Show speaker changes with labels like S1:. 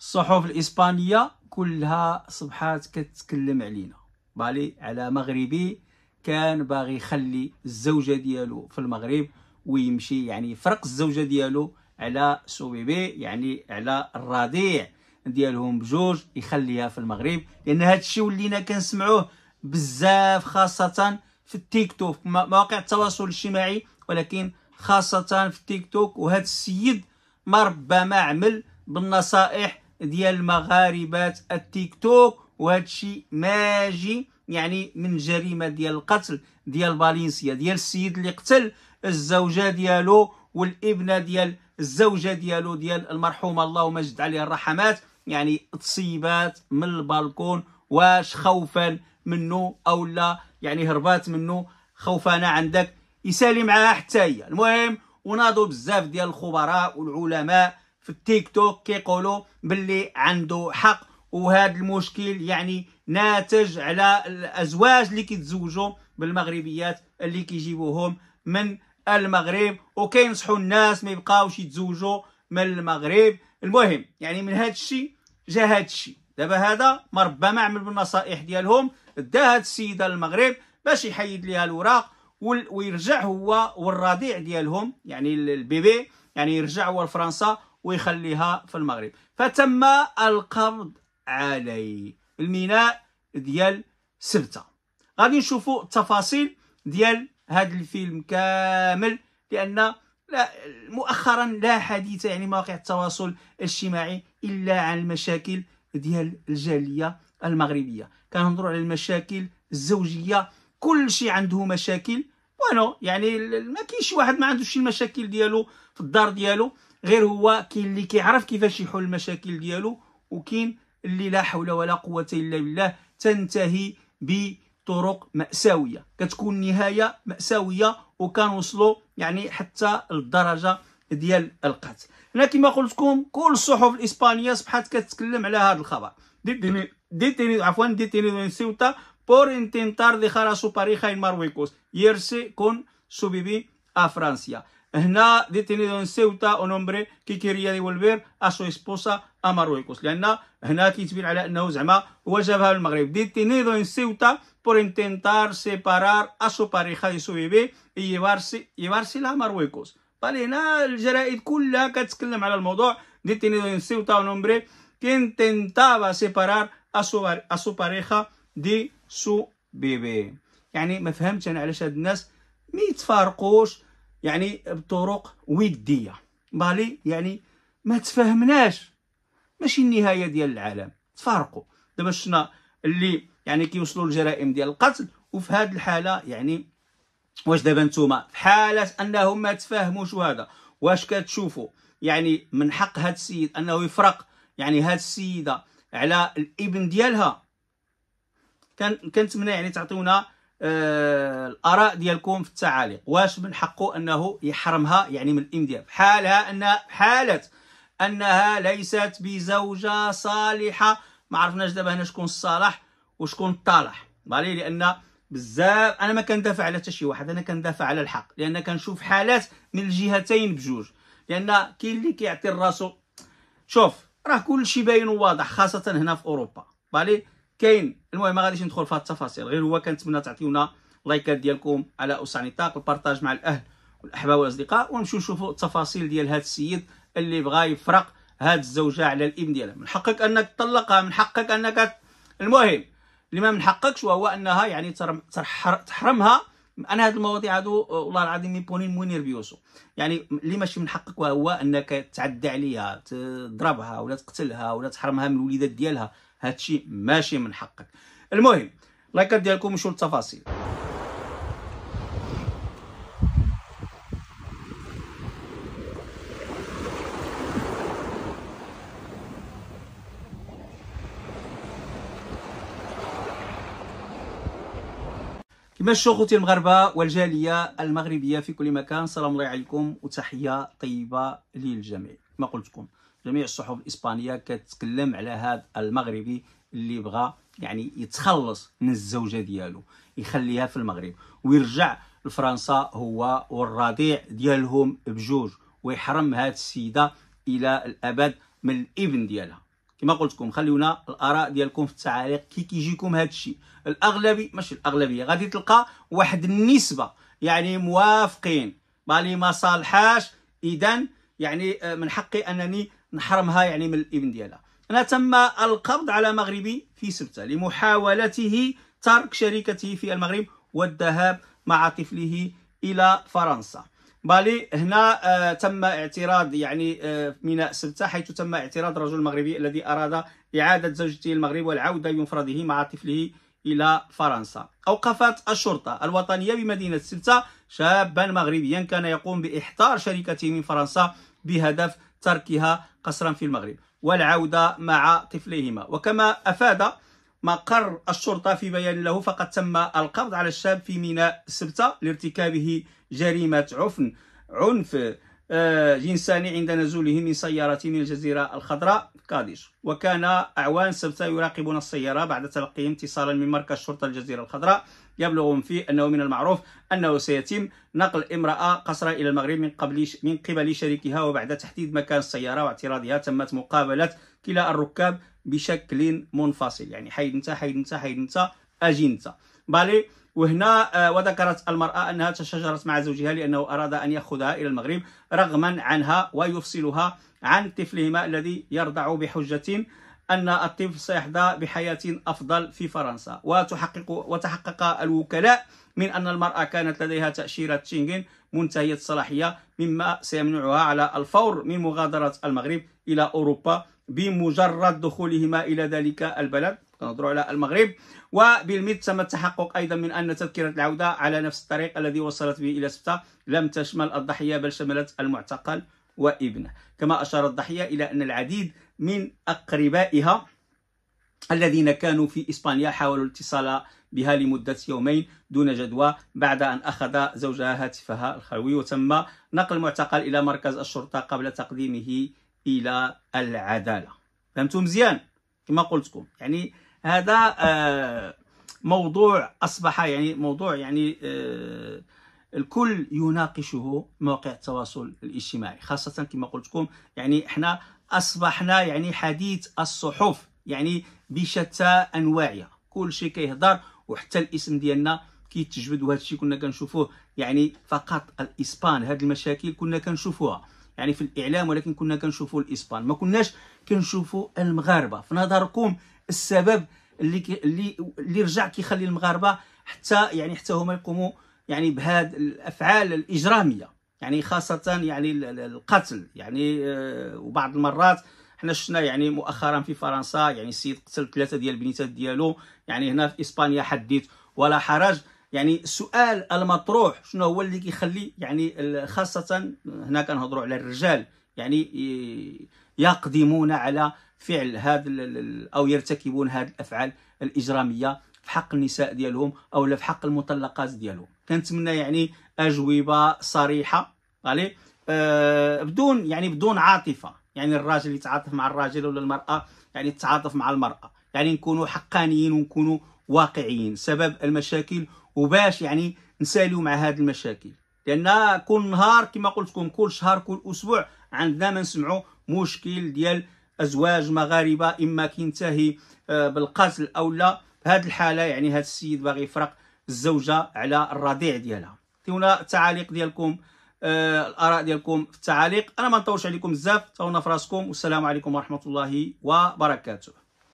S1: الصحف الإسبانية كلها صبحات كتكلم علينا. بالي على مغربي كان باغي يخلي الزوجة ديالو في المغرب ويمشي يعني فرق الزوجة ديالو على سوبيبي يعني على الرضيع ديالهم بجوج يخليها في المغرب. لأن هذا الشيء ولينا كنسمعوه بزاف خاصة في التيك توك. مواقع التواصل الاجتماعي ولكن خاصة في التيك توك. وهذا السيد ما ربما عمل بالنصائح ديال المغاربات التيك توك وهذا الشيء ماجي يعني من جريمة ديال القتل ديال فالنسيا ديال السيد اللي قتل الزوجة ديالو والابنة ديال الزوجة ديالو ديال المرحومه اللهم مجد عليها الرحمات. يعني تصيبات من البالكون واش خوفا منه أو لا يعني هربات منه خوفانا عندك. يسالي معاها حتى هي. المهم وناضوا بزاف ديال الخبراء والعلماء في التيك توك كيقولوا باللي عنده حق وهذا المشكل يعني ناتج على الأزواج اللي كيتزوجوا بالمغربيات اللي كيجيبوهم من المغرب وكينصحوا الناس ما يبقاوش يتزوجوا من المغرب. المهم يعني من هذا الشيء جا هذا الشيء دابا هذا ما ربما عمل بالنصائح ديالهم دا هاد السيدة للمغرب باش يحيد ليها الوراق ويرجع هو والرضيع ديالهم يعني البيبي يعني يرجع هو لفرنسا ويخليها في المغرب. فتم القبض عليه الميناء ديال سبتة. غادي نشوفوا التفاصيل ديال هذا الفيلم كامل لأن لا مؤخرا لا حديث يعني مواقع التواصل الاجتماعي إلا عن المشاكل ديال الجالية المغربية. كنهضروا على المشاكل الزوجية كل شيء عنده مشاكل. وانو يعني ما كاينش واحد ما عندوش المشاكل ديالو في الدار ديالو. غير هو كاين اللي كيعرف كيفاش يحل المشاكل ديالو وكاين اللي لا حول ولا قوة إلا بالله تنتهي بطرق مأساوية. كتكون نهاية مأساوية وكنوصلوا يعني حتى للدرجة ديال القتل. هنا كما قلت لكم كل الصحف الإسبانية صبحات كتتكلم على هذا الخبر. ديتيني عفوا ديتيني سيوتا por intentar dejar a su pareja en Marruecos. Irse con su bebé a Francia. هنا un hombre que quería devolver a su esposa a Marruecos لأن هنا كيتبين على انه زعما هو جابها للمغرب en Ceuta por intentar separar a su pareja de su bebé y llevarse llevársela a Marruecos بالي هنا الجرائد كلها كتكلم على الموضوع detenido en Ceuta un hombre que intentaba separar a su, a su pareja يعني ما فهمتش أنا علاش هاد الناس ما يتفارقوش يعني بطرق ودية. بالي يعني ما تفهمناش. ماشي النهاية ديال العالم. تفارقوا. دابا شفنا اللي يعني كيوصلوا الجرائم ديال القتل وفي هذه الحالة يعني واش دابا نتوما؟ في حالة أنهم ما تفاهموش هذا. واش كتشوفوا؟ يعني من حق هذا السيد أنه يفرق يعني هذه السيدة على الإبن ديالها. كان كنتمنى يعني تعطيونا الآراء ديالكم في التعاليق. واش من حقه أنه يحرمها؟ يعني من الام ديالها بحالها ان حاله أنها ليست بزوجة صالحة. ما عرفناش دابا هنا شكون الصالح وشكون الطالح. بالي لأن بزاف أنا ما كندافع على حتى شي واحد. أنا كندافع على الحق. لأن كنشوف حالات من الجهتين بجوج. لأن كاين اللي كيعطي راسو شوف راه كلشي باين وواضح خاصة هنا في أوروبا. بالي كاين. المهم ما غاديش ندخل في هاد التفاصيل. غير هو كنتمنى تعطيونا لايكات ديالكم على اوسع نطاق البارطاج مع الأهل والأحباب والأصدقاء. ونمشيو نشوفوا التفاصيل ديال هاد السيد اللي بغى يفرق هاد الزوجة على الإبن ديالها. من حقك أنك تطلقها من حقك أنك المهم اللي ما من حقكش وهو أنها يعني تحرمها. أنا هاد المواضيع هادو والله العظيم me ponen muy nervioso يعني اللي ماشي من حقك وهو أنك تعدى عليها تضربها ولا تقتلها ولا تحرمها من الوليدات ديالها. هادشي ماشي من حقك. المهم لايكات ديالكم وشوفوا التفاصيل. كما شفتوا خوتي المغاربه والجالية المغربية في كل مكان سلام الله عليكم وتحية طيبة للجميع. كما قلت لكم جميع الصحف الإسبانية كتكلم على هذا المغربي اللي بغى يعني يتخلص من الزوجة ديالو يخليها في المغرب ويرجع لفرنسا هو والرضيع ديالهم بجوج ويحرم هذه السيدة إلى الأبد من الإبن ديالها. كما قلت لكم خليونا الآراء ديالكم في التعاليق كي كيجيكم هذا الشيء. الأغلبي ماشي الاغلبيه غادي تلقى واحد النسبة يعني موافقين. بالي ما صالحاش اذا يعني آه، من حقي أنني نحرمها يعني من الإبن ديالها. أنا تم القبض على مغربي في سبتة لمحاولته ترك شركته في المغرب والذهاب مع طفله إلى فرنسا. بالي هنا آه تم اعتراض يعني آه ميناء سبتة حيث تم اعتراض رجل مغربي الذي أراد إعادة زوجته المغرب والعودة بمفرده مع طفله إلى فرنسا. أوقفت الشرطة الوطنية بمدينة سبتة شابا مغربيا كان يقوم بإحضار شركته من فرنسا بهدف تركها قصرا في المغرب والعودة مع طفليهما. وكما أفاد مقر الشرطة في بيان له فقد تم القبض على الشاب في ميناء سبتة لارتكابه جريمة عفن عنف آه، جنساني عند نزوله من سيارة من الجزيرة الخضراء كاديش وكان أعوان سبتة يراقبون السيارة بعد تلقيهم اتصالا من مركز شرطة الجزيرة الخضراء. يبلغهم فيه أنه من المعروف أنه سيتم نقل امرأة قصرا إلى المغرب من قبل من قبل شريكها وبعد تحديد مكان السيارة واعتراضها تمت مقابلة كلا الركاب بشكل منفصل. يعني حيد انت حيد انت حيد انت أجي انت. بالي وهنا آه، وذكرت المرأة أنها تشاجرت مع زوجها لأنه أراد أن يأخذها إلى المغرب رغما عنها ويفصلها عن طفلهما الذي يرضع بحجة أن الطفل سيحظى بحياة أفضل في فرنسا. وتحقق وتحقق الوكلاء من أن المرأة كانت لديها تأشيرة شنغن منتهية الصلاحية مما سيمنعها على الفور من مغادرة المغرب إلى أوروبا بمجرد دخولهما إلى ذلك البلد. نهضروا على المغرب. وبالمثل تم التحقق أيضا من أن تذكرة العودة على نفس الطريق الذي وصلت به إلى سبته لم تشمل الضحية بل شملت المعتقل وابنه. كما أشار الضحية إلى أن العديد من أقربائها الذين كانوا في إسبانيا حاولوا الاتصال بها لمدة يومين دون جدوى بعد أن أخذ زوجها هاتفها الخلوي وتم نقل المعتقل إلى مركز الشرطة قبل تقديمه إلى العدالة. فهمتوا مزيان؟ كما قلت لكم يعني هذا آه، موضوع أصبح يعني موضوع يعني آه، الكل يناقشه مواقع التواصل الاجتماعي خاصة كما قلت لكم يعني إحنا أصبحنا يعني حديث الصحف يعني بشتى أنواعها. كل شيء كيهضر وحتى الاسم ديالنا كيتجبد وهذا الشيء كنا كنشوفوه يعني فقط الإسبان. هذه المشاكل كنا كنشوفوها يعني في الإعلام ولكن كنا كنشوفوا الإسبان. ما كناش كنشوفوا المغاربة. في نظركم السبب اللي اللي اللي رجع كيخلي المغاربة حتى يعني حتى هما يقوموا يعني بهذه الأفعال الإجرامية؟ يعني خاصة يعني القتل يعني آه، وبعض المرات حنا شفنا يعني مؤخرا في فرنسا يعني السيد قتل ثلاثة ديال البنيتات ديالو يعني هنا في إسبانيا حديث ولا حرج يعني السؤال المطروح شنو هو اللي كيخلي يعني خاصة هنا كنهضروا على الرجال يعني يقدمون على فعل هذا أو يرتكبون هذه الأفعال الإجرامية في حق النساء ديالهم أو في حق المطلقات ديالهم. كنتمنى يعني أجوبة صريحة علي؟ أه بدون يعني بدون عاطفة. يعني الراجل يتعاطف مع الراجل ولا المرأة؟ يعني تتعاطف مع المرأة. يعني نكونوا حقانيين ونكونوا واقعيين. سبب المشاكل وباش يعني نساليو مع هذه المشاكل. لأن كل نهار كما قلت لكم كل شهر كل أسبوع عندنا ما نسمعوا مشكل ديال أزواج مغاربة إما كينتهي آه، بالقتل أو لا. هذه الحالة يعني هذا السيد باغي يفرق الزوجة على الرضيع ديالها. عطيونا التعاليق ديالكم آه الآراء ديالكم في التعاليق أنا ما نطولش عليكم بزاف. تهونا في راسكم والسلام عليكم ورحمة الله وبركاته.